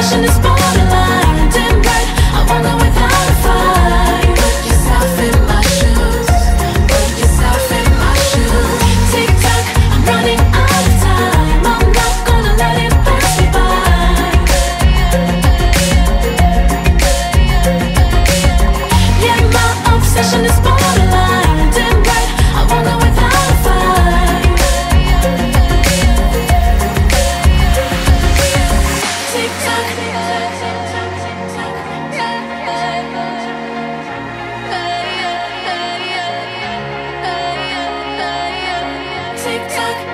obsession is borderline I won't go without a fight. Put yourself in my shoes. Put yourself in my shoes. Tick tock, I'm running out of time. I'm not gonna let it pass me by. Yeah, my obsession is borderline tick tock.